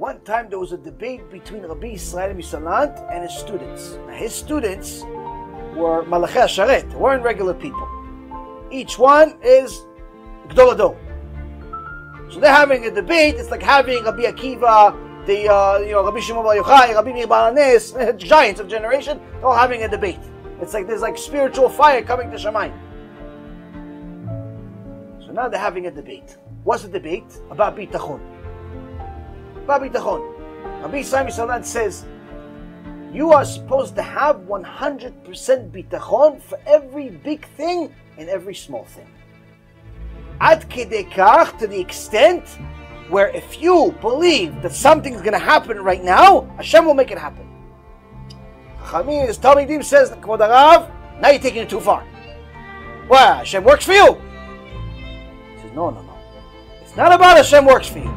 One time there was a debate between Rabbi Israel Misalant and his students. Now, his students were Malachei Sharet, weren't regular people. Each one is Gdol Ador. So they're having a debate. It's like having Rabbi Akiva, the uh, you know Rabbi Shimon Bar Yochai, Rabbi Meir Baal HaNes, giants of generation. They're all having a debate. It's like there's like spiritual fire coming to Shamayim. So now they're having a debate. What's the debate? About bitachon. About bitachon. Rabbi Sami Salat says, you are supposed to have 100% bitachon for every big thing and every small thing. Ad kedekach, to the extent where if you believe that something's going to happen right now, Hashem will make it happen. Chachamim, his Talmidim says, Kvod Arav, now you're taking it too far. Well, Hashem works for you. He says, no, no, no. It's not about Hashem works for you.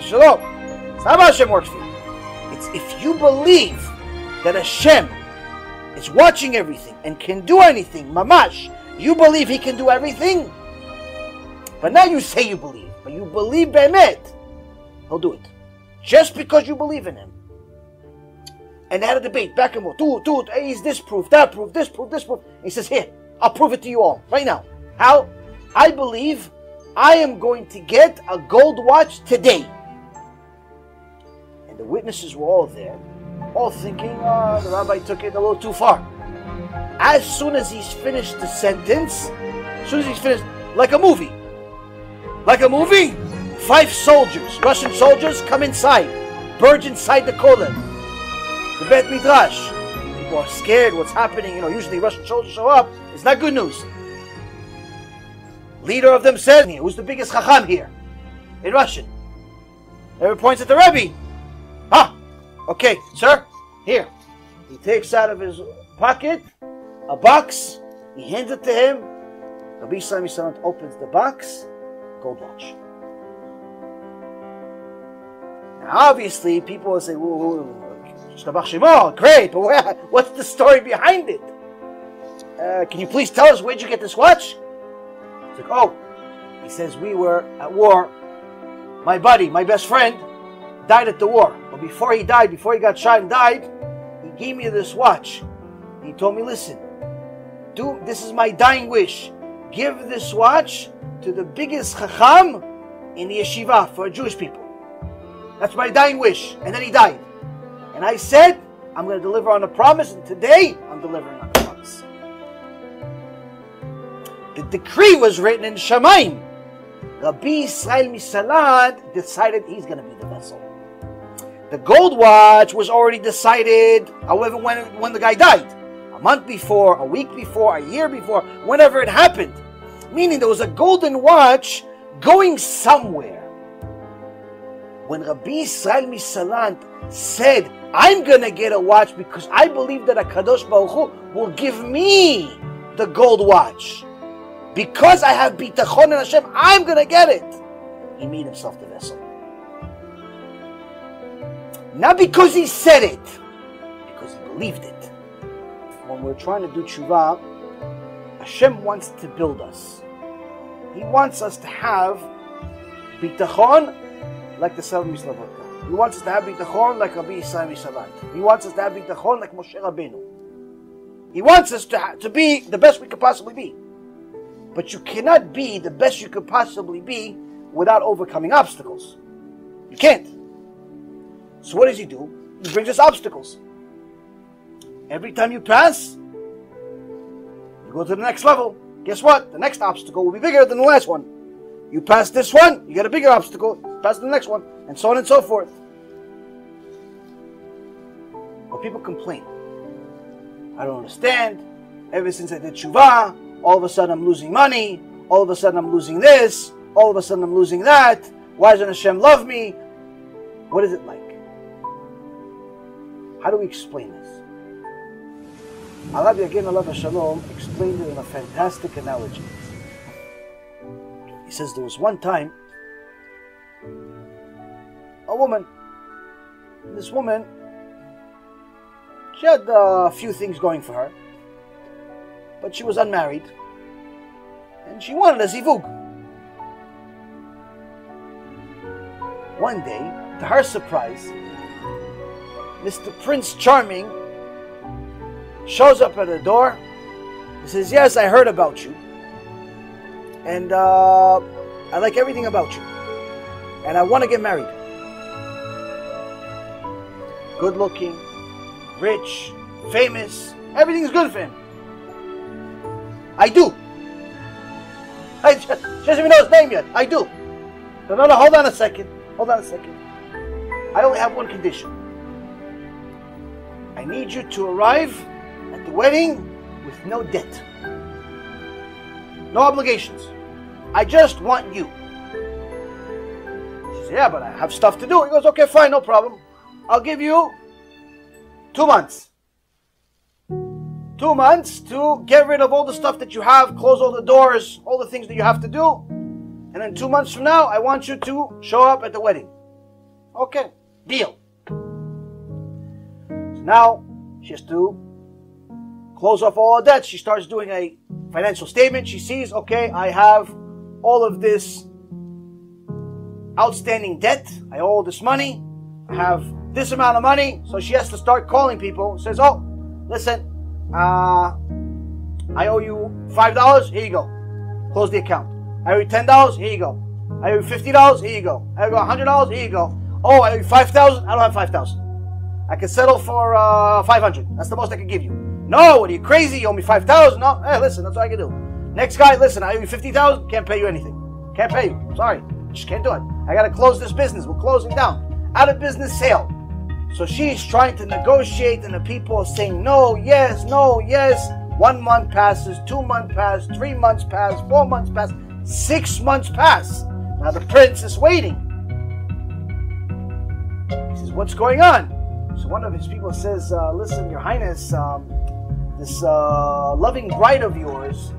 Shalom. It's not about Hashem works for you. It's if you believe that Hashem is watching everything and can do anything, mamash, you believe He can do everything, but now you say you believe, but you believe Behemet, He'll do it. Just because you believe in Him. And they had a debate back and forth. Dude, dude, is this proof, that proof, this proof, this proof. he says, Here, I'll prove it to you all right now. How? I believe I am going to get a gold watch today. The witnesses were all there, all thinking, oh, the rabbi took it a little too far. As soon as he's finished the sentence, as soon as he's finished, like a movie, like a movie, five soldiers, Russian soldiers, come inside, burge inside the kollel, the Bet Midrash. People are scared. What's happening? You know, usually Russian soldiers show up. It's not good news. Leader of them says, "Who's the biggest chacham here?" In Russian. Everyone points at the Rebbe. Okay, sir. Here. He takes out of his pocket a box. He hands it to him. Rabbi Sami Salant opens the box. Gold watch. Now, obviously, people will say, whoa, whoa, great, but what's the story behind it? Uh, can you please tell us where'd you get this watch? It's like, oh, he says we were at war. My buddy, my best friend, died at the war. But before he died, before he got shot and died, he gave me this watch. He told me, listen, do this is my dying wish. Give this watch to the biggest chacham in the yeshiva for Jewish people. That's my dying wish. And then he died. And I said, I'm going to deliver on a promise, and today I'm delivering on the promise. The decree was written in Shemaim. Rabbi Israel Misalant decided he's going to be the vessel. The gold watch was already decided, however, when, when the guy died. A month before, a week before, a year before, whenever it happened. Meaning there was a golden watch going somewhere. When Rabbi Israel Misalant said, I'm going to get a watch because I believe that a Kadosh Baruch Hu will give me the gold watch. Because I have bitachon in Hashem, I'm going to get it. He made himself the vessel. Not because he said it, because he believed it. When we're trying to do tshuva, Hashem wants to build us. He wants us to have bitachon like the seven Mislavodka. He wants us to have bitachon like Rabbi Yisrael Misalant. He wants us to have bitachon like Moshe Rabbeinu. He wants us to, to be the best we could possibly be. But you cannot be the best you could possibly be without overcoming obstacles. You can't. So what does he do? He brings us obstacles. Every time you pass, you go to the next level. Guess what? The next obstacle will be bigger than the last one. You pass this one, you get a bigger obstacle. Pass the next one, and so on and so forth. But people complain. I don't understand. Ever since I did tshuva, all of a sudden I'm losing money. All of a sudden I'm losing this. All of a sudden I'm losing that. Why doesn't Hashem love me? What is it like? How do we explain this? Rabbi again, Allah Shalom, explained it in a fantastic analogy. He says there was one time a woman. This woman, she had a few things going for her, but she was unmarried, and she wanted a zivug. One day, To her surprise, Mr. Prince Charming shows up at the door. He says, Yes, I heard about you. And uh, I like everything about you. And I want to get married. Good looking, rich, famous, everything's good for him. I do. I just, doesn't even know his name yet. I do. No, no, no, hold on a second. Hold on a second. I only have one condition. Need you to arrive at the wedding with no debt. No obligations. I just want you. She says, Yeah, but I have stuff to do. He goes, Okay, fine, no problem. I'll give you two months. Two months to get rid of all the stuff that you have, close all the doors, all the things that you have to do. And then two months from now, I want you to show up at the wedding. Okay, deal. Now she has to close off all her debts. She starts doing a financial statement. She sees, okay, I have all of this outstanding debt. I owe this money. I have this amount of money. So she has to start calling people. Says, oh, listen, uh, I owe you $5. Here you go. Close the account. I owe you $10. Here you go. I owe you $50. Here you go. I owe you $100. Here you go. Oh, I owe you 5000 I don't have 5000 I can settle for uh, 500 That's the most I can give you. No, what are you crazy? You owe me 5000 No, hey, listen, that's what I can do. Next guy, listen, I owe you 50000 Can't pay you anything. Can't pay you. Sorry. Just can't do it. I got to close this business. We're closing down. Out of business sale. So she's trying to negotiate, and the people are saying no, yes, no, yes. One month passes, two months pass, three months pass, four months pass, six months pass. Now the prince is waiting. He says, What's going on? So one of his people says, uh, Listen, Your Highness, um, this uh, loving bride of yours,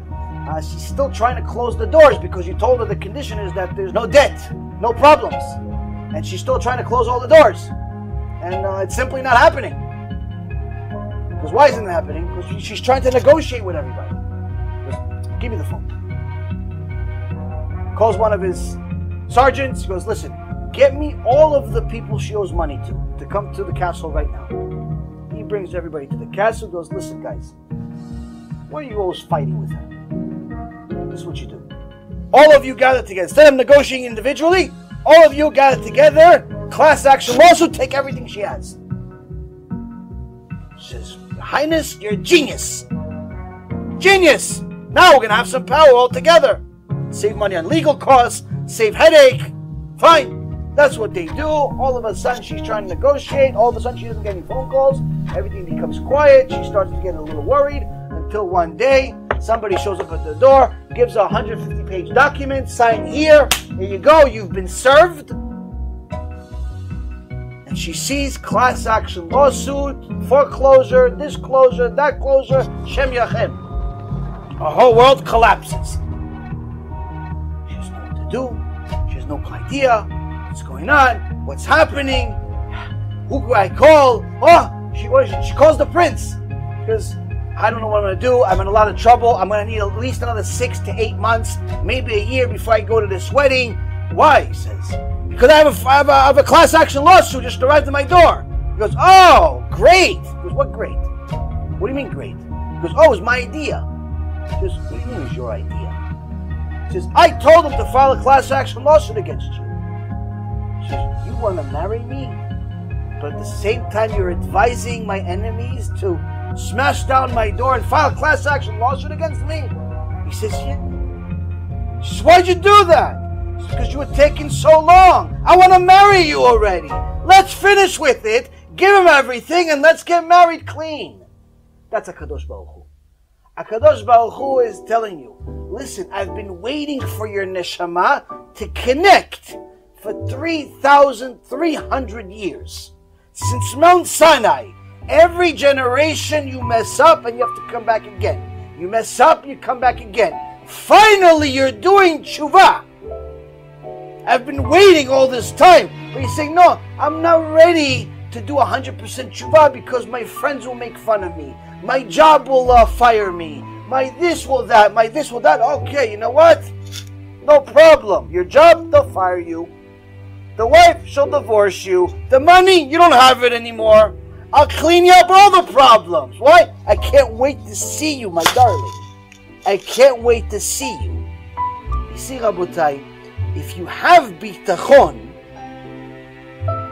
uh, she's still trying to close the doors because you told her the condition is that there's no debt, no problems. And she's still trying to close all the doors and uh, it's simply not happening. Because why isn't it happening? Because she's trying to negotiate with everybody. Just give me the phone. Calls one of his sergeants. He goes, listen, get me all of the people she owes money to to come to the castle right now. He brings everybody to the castle. Goes, listen, guys, why are you always fighting with her? This is what you do. All of you gather together. Instead of negotiating individually, all of you gather together class action lawsuit, take everything she has. She says, Your Highness, you're a genius. Genius! Now we're gonna have some power all together. Save money on legal costs, save headache. Fine. That's what they do. All of a sudden she's trying to negotiate. All of a sudden she doesn't get any phone calls. Everything becomes quiet. She starts to get a little worried until one day somebody shows up at the door, gives a 150 page document, sign here. Here you go. You've been served and she sees class action lawsuit, foreclosure, this closure, that closure, Shem Yachem. Her whole world collapses. She has no what to do. She has no idea what's going on, what's happening. Who do I call? Oh, she, she calls the prince because I don't know what I'm to do. I'm in a lot of trouble. I'm to need at least another six to eight months, maybe a year before I go to this wedding. Why? He says. Because I have a, I have a, I have a class action lawsuit just arrived at my door. He goes, oh, great. He goes, what great? What do you mean great? He goes, oh, it was my idea. He goes, what do you mean it was your idea? He says, I told him to file a class action lawsuit against you. You want to marry me? But at the same time, you're advising my enemies to smash down my door and file class action lawsuit against me? He says, yeah. He says, why'd you do that? because you were taking so long. I want to marry you already. Let's finish with it, give him everything, and let's get married clean. That's a Kadosh Baruch Hu. A Kadosh Baruch Hu is telling you, listen, I've been waiting for your neshama to connect for 3,300 years. Since Mount Sinai, every generation you mess up and you have to come back again. You mess up, you come back again. Finally, you're doing tshuva. I've been waiting all this time. But he's saying, no, I'm not ready to do 100% tshuva because my friends will make fun of me. My job will uh, fire me. My this will that. My this will that. Okay, you know what? No problem. Your job, they'll fire you. The wife, she'll divorce you. The money, you don't have it anymore. I'll clean you up all the problems. Why? I can't wait to see you, my darling. I can't wait to see you. You see, Rabotai, if you have bitachon,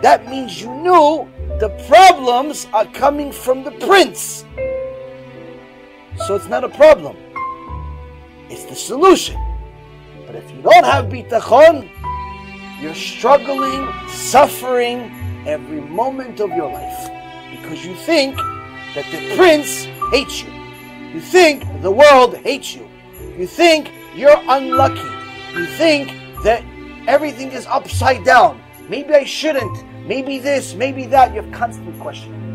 that means you knew the problems are coming from the prince. So it's not a problem. It's the solution. But if you don't have bitachon, you're struggling, suffering every moment of your life because you think that the prince hates you. You think the world hates you. You think you're unlucky. You think that everything is upside down. Maybe I shouldn't. Maybe this, maybe that. You have constant questioning.